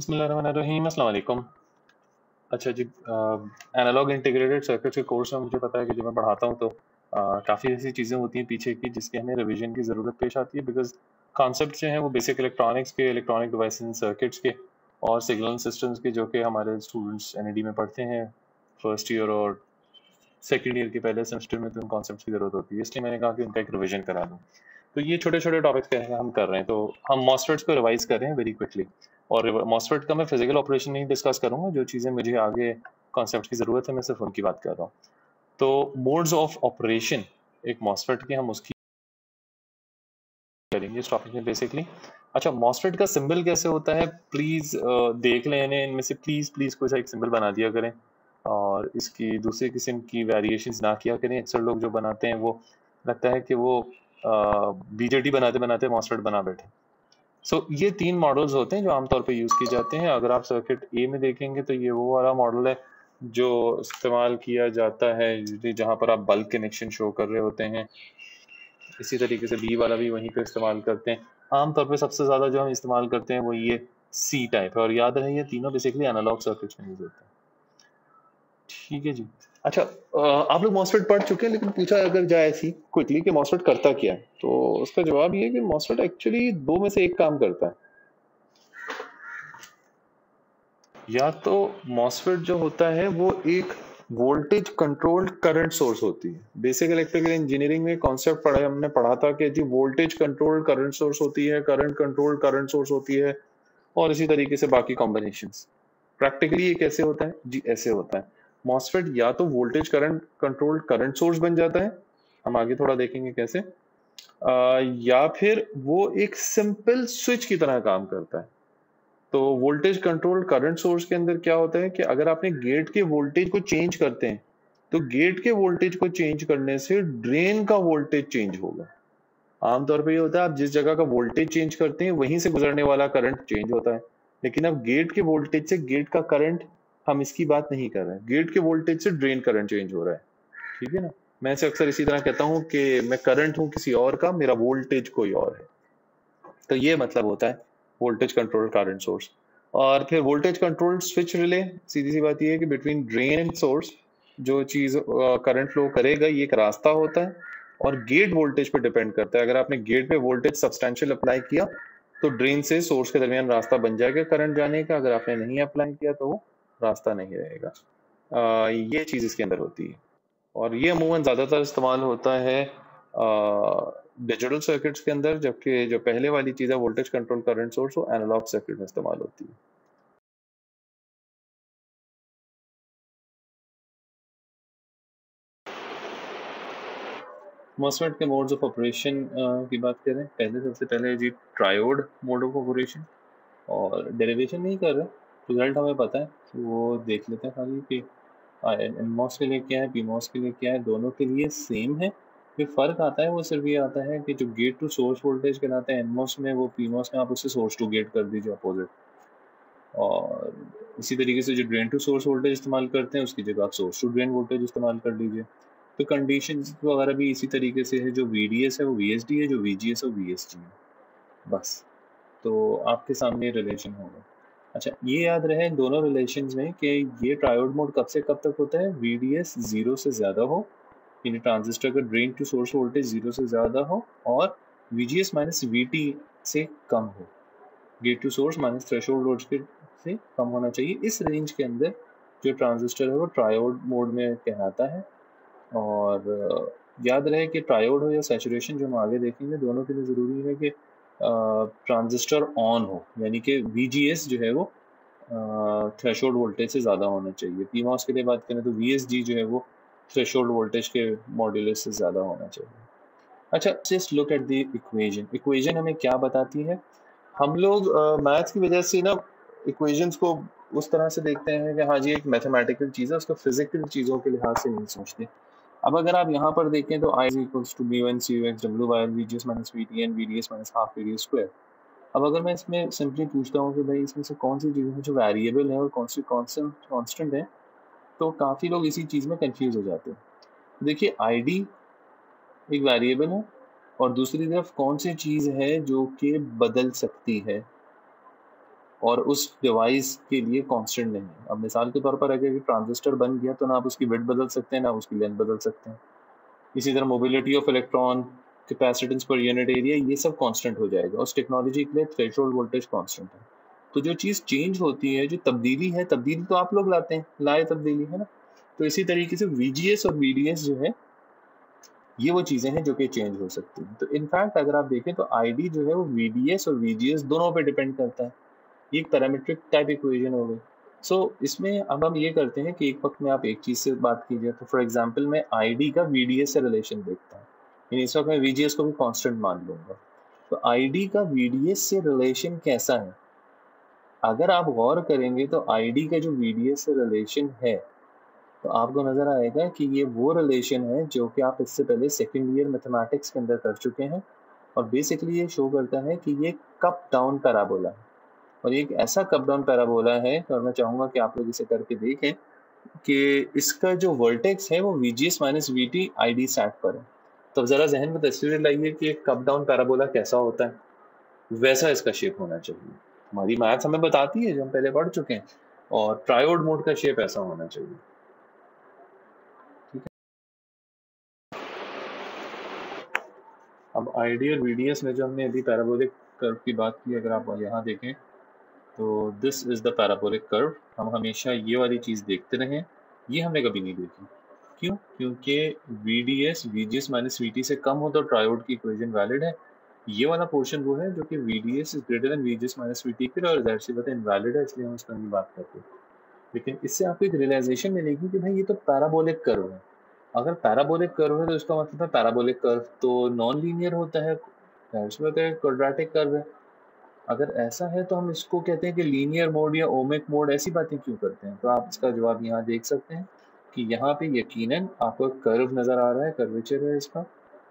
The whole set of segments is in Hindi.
बिस्मिल्लाहिर्रहमानिर्रहीम अस्सलाम अच्छा जी एनालॉग इंटीग्रेटेड सर्किट के कोर्स में मुझे पता है कि जब मैं पढ़ाता हूँ तो काफ़ी ऐसी चीज़ें होती हैं पीछे की जिसके हमें रिवीजन की ज़रूरत पेश आती है बिकॉज़ कॉन्सेप्ट जो हैं वो बेसिक इलेक्ट्रॉनिक्स के इलेक्ट्रॉनिक डिवाइस सर्किट्स के और सिग्नल सिस्टम्स के जो कि हमारे स्टूडेंट्स एन में पढ़ते हैं। फ़र्स्ट ईयर और सेकेंड ईयर के पहले सेमेस्टर में तो उन कॉन्सेप्ट की ज़रूरत होती है, इसलिए मैंने कहा कि उनका एक रिविजन करा दूँ। तो ये छोटे छोटे टॉपिक्स हम कर रहे हैं तो हम मॉस्टर्स को रिवाइज कर रहे हैं वेरी क्विकली और मॉसफेट का मैं फ़िज़िकल ऑपरेशन नहीं डिस्कस करूँगा, जो चीज़ें मुझे आगे कॉन्सेप्ट की ज़रूरत है, मैं सिर्फ़ उनकी बात कर रहा हूँ। तो मोड्स ऑफ़ ऑपरेशन एक मॉसफेट की हम उसकी करेंगे इस टॉपिक में बेसिकली अच्छा मॉसफेट का सिंबल कैसे होता है? प्लीज़ देख लें इनमें से प्लीज़ प्लीज़ कोई सा एक सिंबल बना दिया करें। और इसकी दूसरे किस्म की वेरिएशन ना किया करें। अक्सर लोग जो बनाते हैं, वो लगता है कि वो बीजेटी बनाते बनाते मॉसफेट बना बैठे। सो so, ये तीन मॉडल्स होते हैं जो आमतौर पे यूज़ किए जाते हैं। अगर आप सर्किट ए में देखेंगे तो ये वो वाला मॉडल है जो इस्तेमाल किया जाता है जहाँ पर आप बल्क कनेक्शन शो कर रहे होते हैं। इसी तरीके से बी वाला भी वहीं पर इस्तेमाल करते हैं। आमतौर पर सबसे ज़्यादा जो हम इस्तेमाल करते हैं वो ये सी टाइप है। और याद रहे ये तीनों बेसिकली एनालॉग सर्किट में यूज़ होते हैं। ठीक है जी। अच्छा आप लोग मॉसफेट पढ़ चुके हैं, लेकिन पूछा अगर जाए ऐसी क्विकली कि मॉसफेट करता क्या है? तो उसका जवाब ये है कि मॉसफेट एक्चुअली दो में से एक काम करता है। या तो मॉसफेट जो होता है, वो एक वोल्टेज कंट्रोल्ड करंट सोर्स होती है। बेसिक इलेक्ट्रिकल इंजीनियरिंग में कॉन्सेप्ट पढ़ा, हमने पढ़ा था कि जी वोल्टेज कंट्रोल्ड करंट सोर्स होती है करंट कंट्रोल्ड करंट सोर्स होती है, और इसी तरीके से बाकी कॉम्बिनेशन प्रैक्टिकली ये कैसे होता है? जी, ऐसे होता है। मॉसफेट या तो voltage current controlled current source बन जाता है। हम आगे थोड़ा देखेंगे कैसे। आ, या फिर वो एक सिंपल स्विच की तरह काम करता है। तो वोल्टेज कंट्रोल करंट सोर्स के अंदर क्या होता है कि अगर आपने गेट के वोल्टेज को चेंज करते हैं तो गेट के वोल्टेज को चेंज करने से ड्रेन का वोल्टेज चेंज होगा। आमतौर पर ये होता है आप जिस जगह का वोल्टेज चेंज करते हैं वहीं से गुजरने वाला करंट चेंज होता है। लेकिन अब गेट के वोल्टेज से गेट का करंट हम इसकी बात नहीं कर रहे हैं। गेट के वोल्टेज से ड्रेन करंट चेंज हो रहा है। ठीक है ना? मैं से अक्सर इसी तरह कहता हूँ कि मैं करंट हूँ किसी और का, मेरा वोल्टेज कोई और है। तो ये मतलब होता है वोल्टेज कंट्रोल करंट सोर्स और फिर वोल्टेज कंट्रोल स्विच रिले सीधी सी बात ये है कि बिटवीन ड्रेन एंड सोर्स जो चीज़ करंट फ्लो करेगा, ये एक रास्ता होता है। और गेट वोल्टेज पे डिपेंड करता है। अगर आपने गेट पे वोल्टेज सब्सटेंशियल अप्लाई किया तो ड्रेन से सोर्स के दरमियान रास्ता बन जाएगा करंट जाने का। अगर आपने नहीं अप्लाई किया तो वो रास्ता नहीं रहेगा। ये चीज़ इसके अंदर होती है। और ये अमूमन ज़्यादातर इस्तेमाल होता है डिजिटल सर्किट्स के अंदर, जबकि जो पहले वाली चीज़ है वोल्टेज कंट्रोल करंट सोर्स वो एनालॉग सर्किट में इस्तेमाल होती है। मोसफेट के मोड्स ऑफ़ ऑपरेशन की बात करें, पहले सबसे पहले जी ट्रायोड मोड ऑफ़ ऑपरेशन और डेरिवेशन नहीं कर रहे। रिज़ल्ट हमें पता है तो वो देख लेते हैं खाली कि एन मॉस के लिए क्या है पी मॉस के लिए क्या है, दोनों के लिए सेम है, फिर फ़र्क आता है, वो सिर्फ़ ये आता है कि जो गेट टू सोर्स वोल्टेज कहलाते हैं एन मॉस में वो पी मॉस में आप उससे सोर्स टू गेट कर दीजिए अपोजिट और इसी तरीके से जो ड्रेन टू सोर्स वोल्टेज इस्तेमाल करते हैं, उसकी जगह आप सोर्स टू ड्रेन वोल्टेज इस्तेमाल कर लीजिए. तो कंडीशन वगैरह भी इसी तरीके से है, जो वी है, वो वी है, जो वी है, वो वी है. बस. तो आपके सामने रिलेशन होगा. अच्छा ये याद रहे दोनों रिलेशन में कि ये ट्रायोड मोड कब से कब तक होता है? वी डी एस ज़ीरो से ज़्यादा हो, यानी ट्रांजिस्टर का drain to source voltage zero से ज़्यादा हो और V G S minus V T से कम हो। Gate to source minus thresh voltage से कम होना चाहिए। इस रेंज के अंदर जो ट्रांजिस्टर है वो ट्रायोड मोड में कहलाता है और याद रहे कि ट्रायोड हो या सेचुरेशन जो हम आगे देखेंगे, दोनों के लिए ज़रूरी है कि ट्रांजिस्टर ऑन हो, यानी कि वी जो है वो थ्रेश वोल्टेज से ज़्यादा होना चाहिए। पी मॉस के लिए बात करें तो वी जो है वो थ्रेश वोल्टेज के मॉड्यूलस से ज़्यादा होना चाहिए। अच्छा just look at the equation equation हमें क्या बताती है? हम लोग मैथ्स की वजह से ना इक्वेशंस को उस तरह से देखते हैं कि हाँ जी, एक मैथमेटिकल चीज़ है, उसको फ़िज़िकल चीज़ों के लिहाज से नहीं सोचते। अब अगर आप यहाँ पर देखें तो I equals to B one C X W V G S minus V T N V D S minus half V D square अब अगर मैं इसमें सिंपली पूछता हूँ कि भाई इसमें से कौन सी चीज़ें जो वेरिएबल है और कौन सी कॉन्स्टेंट कॉन्स्टेंट है तो काफ़ी लोग इसी चीज़ में कंफ्यूज हो जाते हैं। देखिए आई एक वेरिएबल है और दूसरी तरफ़ कौन सी चीज़ है जो कि बदल सकती है? और उस डिवाइस के लिए कांस्टेंट नहीं है। अब मिसाल के तौर पर अगर ट्रांजिस्टर बन गया तो ना आप उसकी विड बदल सकते हैं, ना उसकी लेंथ बदल सकते हैं। इसी तरह mobility of electron capacitance per unit area ये सब कांस्टेंट हो जाएगा। उस टेक्नोलॉजी के लिए थ्रेशोल्ड वोल्टेज कांस्टेंट है। तो जो चीज़ चेंज होती है, जो तब्दीली है, तब्दीली तो आप लोग लाते हैं, लाए तब्दीली, है ना? तो इसी तरीके से वी और वी जो है, ये वो चीज़ें हैं जो कि चेंज हो सकती हैं। तो इनफैक्ट अगर आप देखें तो आईडी जो है वो वी और वी दोनों पे डिपेंड करता है। ये पैरामीट्रिक टाइप इक्वेशन हो गई। सो so, इसमें अब हम ये करते हैं कि एक वक्त में आप एक चीज़ से बात कीजिए तो फॉर एग्जांपल मैं आईडी का वीडीएस से रिलेशन देखता हूँ। इस वक्त मैं वी को भी कांस्टेंट मान लूँगा। तो आईडी का वीडीएस से रिलेशन कैसा है? अगर आप गौर करेंगे तो आईडी का जो वीडीएस से रिलेशन है तो आपको नज़र आएगा कि ये वो रिलेशन है जो कि आप इससे पहले सेकेंड ईयर मैथमेटिक्स के अंदर कर चुके हैं। और बेसिकली ये शो करता है कि ये कप डाउन पैराबोला है। और एक ऐसा कप डाउन पैराबोला है और मैं चाहूँगा कि आप लोग इसे करके देखें, कि इसका जो वर्टेक्स है, वो V G S minus V T I D sat पर है। तो ज़रा जहन में तस्वीर लाइए कि एक कप डाउन पैराबोला कैसा होता है। वैसा इसका शेप होना चाहिए। हमारी मैथ्स हमें बताती है, जो हम पहले पढ़ चुके हैं, और ट्रायोड मोड का शेप ऐसा होना चाहिए। अब आइडियल वीडीएस में जो हमने अभी पैराबोलिक कर्व की बात की, अगर आप यहाँ देखें तो this is the parabolic curve हम हमेशा ये वाली चीज़ देखते रहें। ये हमने कभी नहीं देखी। क्यों? क्योंकि V D S V G S minus V T से कम हो तो ट्रायोड की इक्वेशन वैलिड है। ये वाला पोर्शन वो है जो कि V D S is greater than V G S minus V T फिर और ज़ाहिर सी बात है इनवैलिड है, इसलिए हम उसका नहीं बात करते। लेकिन इससे आपको एक रियलाइजेशन मिलेगी कि भाई ये तो पैराबोलिक कर्व है। अगर पैराबोलिक कर्व है तो इसका मतलब है पैराबोलिक कर्व तो नॉन लीनियर होता है। इसमें तो क्वाड्रेटिक कर्व है। अगर ऐसा है तो हम इसको कहते हैं कि लीनियर मोड या ओमिक मोड ऐसी बातें क्यों करते हैं? तो आप इसका जवाब यहाँ देख सकते हैं कि यहाँ पे यकीनन आपको कर्व नज़र आ रहा है कर्वेचर है इसका।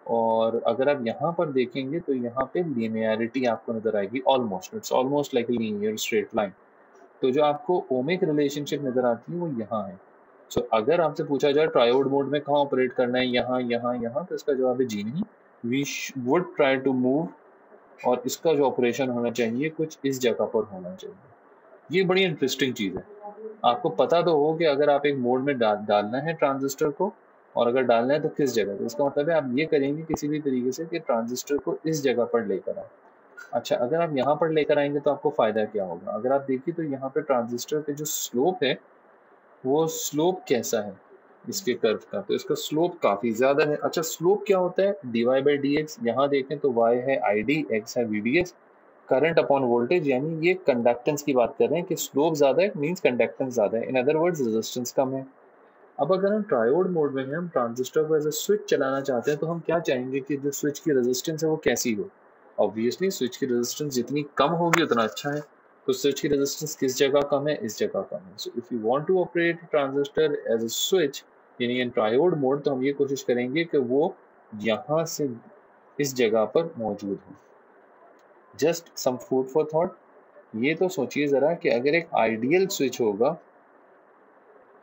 और अगर आप यहाँ पर देखेंगे तो यहाँ पे लीनियरिटी आपको नज़र आएगी almost it's almost like linear straight line तो जो आपको ओमिक रिलेशनशिप नज़र आती है वो यहाँ है। सो so, अगर आपसे पूछा जाए ट्रायोड मोड में कहाँ ऑपरेट करना है यहाँ यहाँ यहाँ तो इसका जवाब है जी नहीं। We would try to move और इसका जो ऑपरेशन होना चाहिए, कुछ इस जगह पर होना चाहिए। ये बड़ी इंटरेस्टिंग चीज़ है। आपको पता तो हो कि अगर आप एक मोड में डाल डालना है ट्रांजिस्टर को, और अगर डालना है तो किस जगह तो इसका मतलब है आप ये करेंगे किसी भी तरीके से कि ट्रांजिस्टर को इस जगह पर लेकर आए। अच्छा अगर आप यहाँ पर लेकर आएँगे तो आपको फ़ायदा क्या होगा? अगर आप देखिए तो यहाँ पे ट्रांजिस्टर पे जो स्लोप है, वो स्लोप कैसा है? इसके कर्व का। तो इसका स्लोप काफ़ी ज़्यादा है। अच्छा स्लोप क्या होता है? D Y by D X यहाँ देखें तो वाई है आई डी एक्स है V D X current upon voltage यानी ये कंडक्टेंस की बात कर रहे हैं कि स्लोप ज़्यादा है मीन्स कंडक्टेंस ज़्यादा है। इन अदर वर्ड्स रेजिस्टेंस कम है। अब अगर हम ट्रायोड मोड में हैं, हम ट्रांजिस्टर को एज ए स्विच चलाना चाहते हैं तो हम क्या चाहेंगे कि जो स्विच की रेजिस्टेंस है वो कैसी हो? ऑब्वियसली स्विच की रेजिस्टेंस जितनी कम होगी, उतना अच्छा है। तो स्विच की रेजिस्टेंस किस जगह कम है? इस जगह कम है। So if you want to operate transistor as a switch यानी इन ट्रायोड मोड तो हम ये कोशिश करेंगे कि वो यहाँ से इस जगह पर मौजूद हो। Just some food for thought ये तो सोचिए ज़रा कि अगर एक आइडियल स्विच होगा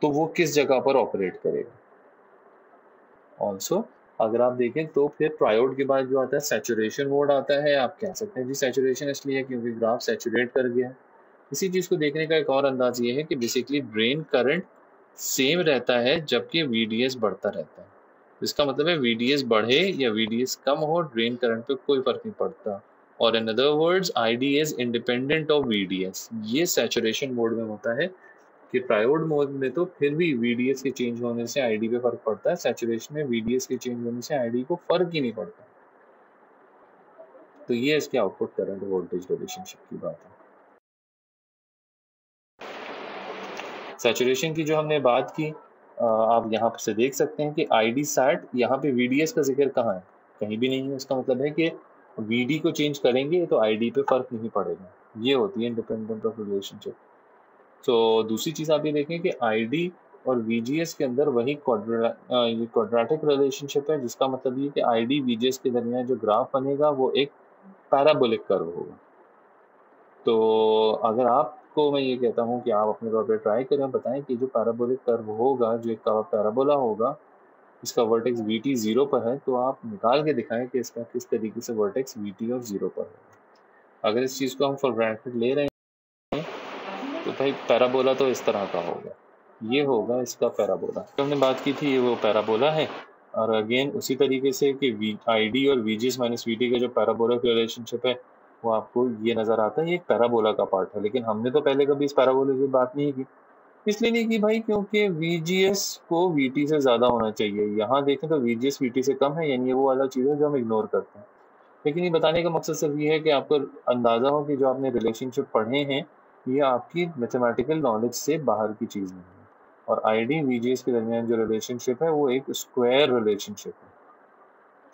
तो वो किस जगह पर ऑपरेट करेगा? ऑल्सो अगर आप देखें तो फिर ट्रायोड के बाद जो आता है सेचुरेशन मोड आता है, आप कह सकते हैं। जी सेचुरेशन इसलिए क्योंकि ग्राफ सेचुरेट कर गया इसी चीज़ को देखने का एक और अंदाज ये है कि बेसिकली ड्रेन करंट सेम रहता है, जबकि वीडीएस बढ़ता रहता है। इसका मतलब है वीडीएस बढ़े या वी कम हो ड्रेन करंट पे कोई फ़र्क नहीं पड़ता। और in other words I D is independent of V ये सेचुरेशन मोड में होता है। कि ट्रायोड मोड में तो फिर भी VDS के चेंज होने से ID पे फ़र्क पड़ता है। सेचुरेशन में VDS के चेंज होने से ID को फ़र्क ही नहीं पड़ता। तो ये इसके आउटपुट करंट वोल्टेज रिलेशनशिप की बात है। सेचुरेशन की जो हमने बात की आप यहाँ से देख सकते हैं कि आई डी सैट यहाँ पे VDS का ज़िक्र कहाँ है? कहीं भी नहीं है। इसका मतलब है कि वी को चेंज करेंगे तो ID पे फ़र्क नहीं पड़ेगा। ये होती है इंडिपेंडेंट ऑफ़ रिलेशनशिप तो दूसरी चीज़ आप ये देखें कि आईडी और वी के अंदर वही क्वाड्रेटिक रिलेशनशिप है, जिसका मतलब ये कि आई डी के दरमियान जो ग्राफ बनेगा वो एक पैराबोलिक कर्व होगा। तो अगर आपको मैं ये कहता हूँ कि आप अपने तौर पर ट्राई करें बताएँ कि जो पैराबोलिक कर्व होगा, जो एक पैराबोला होगा, इसका वर्टेक्स वी टी ज़ीरो पर है तो आप निकाल के दिखाएँ कि इसका किस तरीके से वर्टेक्स वी टी और ज़ीरो पर है। अगर इस चीज़ को हम फॉर ग्रांटेड ले रहे हैं भाई पैराबोला तो इस तरह का होगा। ये होगा इसका पैराबोला। तो हमने बात की थी, ये वो पैराबोला है। और अगेन उसी तरीके से कि वी आई डी और V G minus V T का जो पैराबोला की रिलेशनशिप है, वो आपको ये नज़र आता है, ये एक पैराबोला का पार्ट है। लेकिन हमने तो पहले कभी इस पैराबोला की बात नहीं की। इसलिए नहीं की भाई, क्योंकि वी जी एस को वी टी से ज़्यादा होना चाहिए। यहाँ देखें तो V G S V T से कम है, यानी ये वो वाला चीज़ है जो हम इग्नोर करते हैं। लेकिन ये बताने का मकसद सिर्फ़ ये है कि आपको अंदाज़ा हो कि जो आपने रिलेशनशिप पढ़े हैं ये आपकी मैथमेटिकल नॉलेज से बाहर की चीज़ नहीं है। और I D V G S के दरमियान जो रिलेशनशिप है, वो एक स्क्वायर रिलेशनशिप है।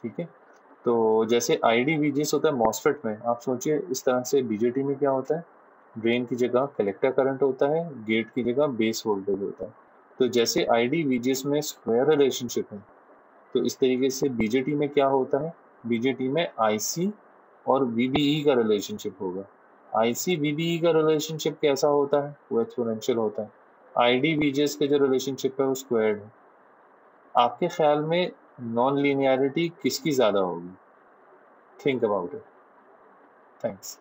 ठीक है? तो जैसे I D V G S होता है मॉसफेट में, आप सोचिए इस तरह से बीजेटी में क्या होता है? ड्रेन की जगह कलेक्टर करंट होता है गेट की जगह बेस वोल्टेज होता है। तो जैसे I D V G S में स्क्वायर रिलेशनशिप है तो इस तरीके से बीजेटी में क्या होता है? बीजेटी में आई सी और वी बी ई का रिलेशनशिप होगा। आईसी वीबीई का रिलेशनशिप कैसा होता है? वो एक्सपोनेंशियल होता है। आईडी वीजेस के जो रिलेशनशिप है, वो स्क्वायर्ड है। आपके ख्याल में नॉन लिनियरिटी किसकी ज़्यादा होगी? Think about it thanks